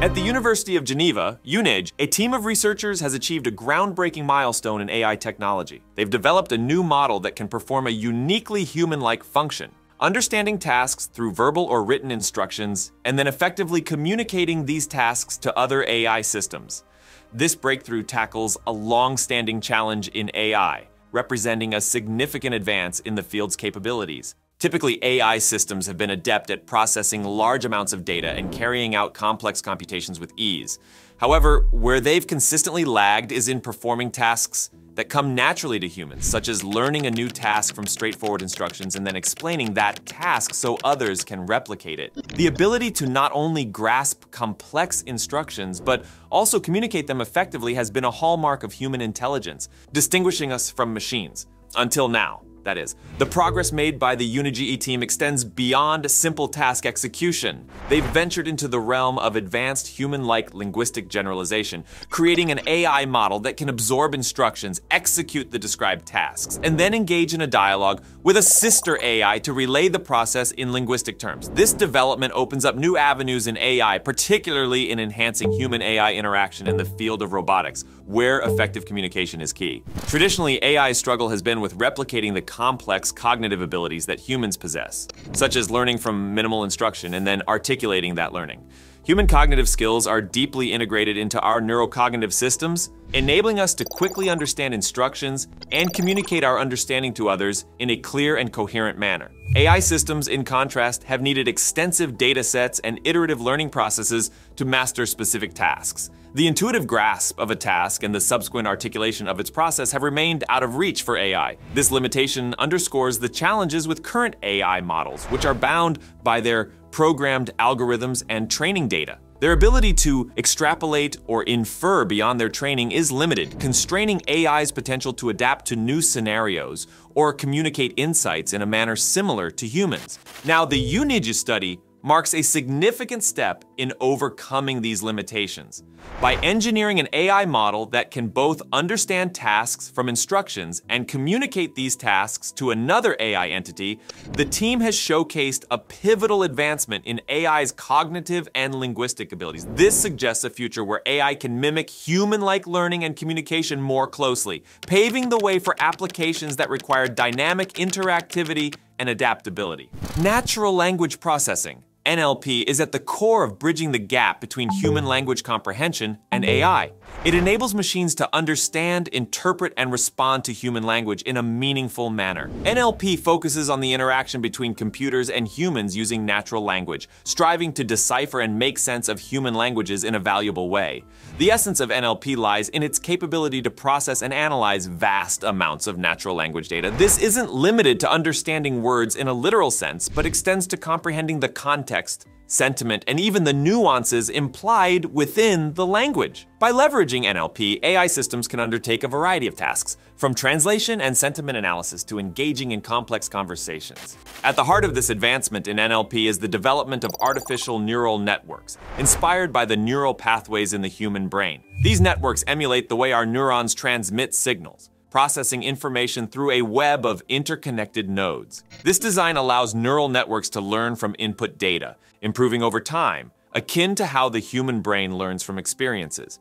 At the University of Geneva, UNIGE, a team of researchers has achieved a groundbreaking milestone in AI technology. They've developed a new model that can perform a uniquely human-like function, understanding tasks through verbal or written instructions, and then effectively communicating these tasks to other AI systems. This breakthrough tackles a long-standing challenge in AI, representing a significant advance in the field's capabilities. Typically, AI systems have been adept at processing large amounts of data and carrying out complex computations with ease. However, where they've consistently lagged is in performing tasks that come naturally to humans, such as learning a new task from straightforward instructions and then explaining that task so others can replicate it. The ability to not only grasp complex instructions, but also communicate them effectively has been a hallmark of human intelligence, distinguishing us from machines. Until now that is. The progress made by the UniGE team extends beyond simple task execution. They've ventured into the realm of advanced human-like linguistic generalization, creating an AI model that can absorb instructions, execute the described tasks, and then engage in a dialogue with a sister AI to relay the process in linguistic terms. This development opens up new avenues in AI, particularly in enhancing human-AI interaction in the field of robotics, where effective communication is key. Traditionally, AI's struggle has been with replicating the complex cognitive abilities that humans possess, such as learning from minimal instruction and then articulating that learning. Human cognitive skills are deeply integrated into our neurocognitive systems, enabling us to quickly understand instructions and communicate our understanding to others in a clear and coherent manner. AI systems, in contrast, have needed extensive data sets and iterative learning processes to master specific tasks. The intuitive grasp of a task and the subsequent articulation of its process have remained out of reach for AI. This limitation underscores the challenges with current AI models, which are bound by their programmed algorithms and training data. Their ability to extrapolate or infer beyond their training is limited, constraining AI's potential to adapt to new scenarios or communicate insights in a manner similar to humans. Now, the UNIGE study marks a significant step in overcoming these limitations. By engineering an AI model that can both understand tasks from instructions and communicate these tasks to another AI entity, the team has showcased a pivotal advancement in AI's cognitive and linguistic abilities. This suggests a future where AI can mimic human-like learning and communication more closely, paving the way for applications that require dynamic interactivity and adaptability. Natural language processing NLP is at the core of bridging the gap between human language comprehension and AI. It enables machines to understand, interpret, and respond to human language in a meaningful manner. NLP focuses on the interaction between computers and humans using natural language, striving to decipher and make sense of human languages in a valuable way. The essence of NLP lies in its capability to process and analyze vast amounts of natural language data. This isn't limited to understanding words in a literal sense, but extends to comprehending the context sentiment, and even the nuances implied within the language. By leveraging NLP, AI systems can undertake a variety of tasks, from translation and sentiment analysis to engaging in complex conversations. At the heart of this advancement in NLP is the development of artificial neural networks, inspired by the neural pathways in the human brain. These networks emulate the way our neurons transmit signals processing information through a web of interconnected nodes. This design allows neural networks to learn from input data, improving over time, akin to how the human brain learns from experiences.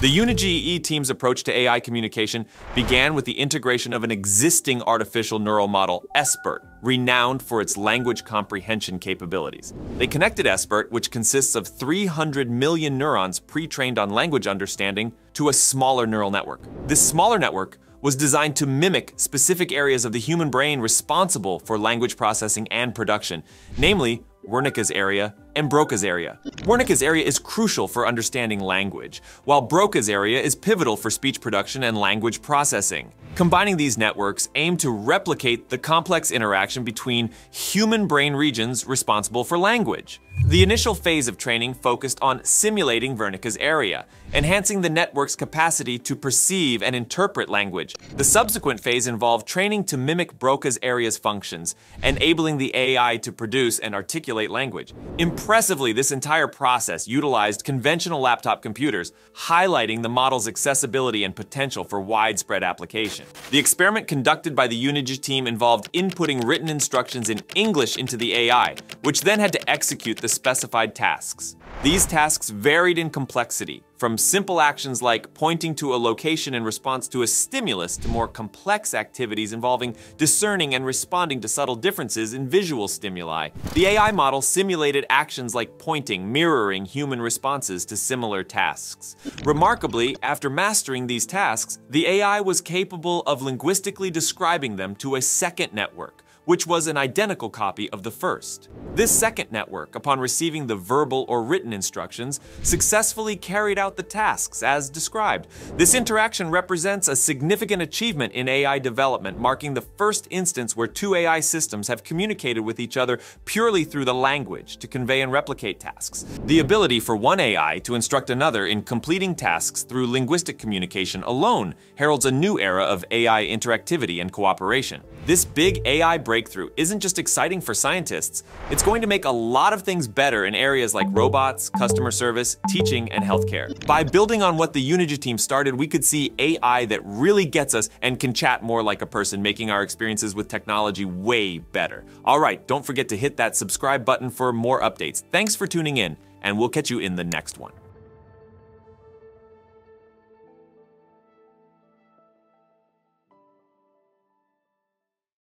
The UniGE team's approach to AI communication began with the integration of an existing artificial neural model, SBERT, renowned for its language comprehension capabilities. They connected SBERT, which consists of 300 million neurons pre-trained on language understanding, to a smaller neural network. This smaller network was designed to mimic specific areas of the human brain responsible for language processing and production, namely Wernicke's area, and Broca's area. Wernicke's area is crucial for understanding language, while Broca's area is pivotal for speech production and language processing. Combining these networks aim to replicate the complex interaction between human brain regions responsible for language. The initial phase of training focused on simulating Wernicke's area, enhancing the network's capacity to perceive and interpret language. The subsequent phase involved training to mimic Broca's area's functions, enabling the AI to produce and articulate language. Impressively, this entire process utilized conventional laptop computers, highlighting the model's accessibility and potential for widespread application. The experiment conducted by the UniGE team involved inputting written instructions in English into the AI, which then had to execute the specified tasks. These tasks varied in complexity, from simple actions like pointing to a location in response to a stimulus to more complex activities involving discerning and responding to subtle differences in visual stimuli. The AI model simulated actions like pointing, mirroring human responses to similar tasks. Remarkably, after mastering these tasks, the AI was capable of linguistically describing them to a second network, which was an identical copy of the first. This second network, upon receiving the verbal or written instructions, successfully carried out the tasks as described. This interaction represents a significant achievement in AI development, marking the first instance where two AI systems have communicated with each other purely through the language to convey and replicate tasks. The ability for one AI to instruct another in completing tasks through linguistic communication alone heralds a new era of AI interactivity and cooperation. This big AI breakthrough isn't just exciting for scientists, it's going to make a lot of things better in areas like robots, customer service, teaching, and healthcare. By building on what the UniGE team started, we could see AI that really gets us and can chat more like a person, making our experiences with technology way better. All right, don't forget to hit that subscribe button for more updates. Thanks for tuning in, and we'll catch you in the next one.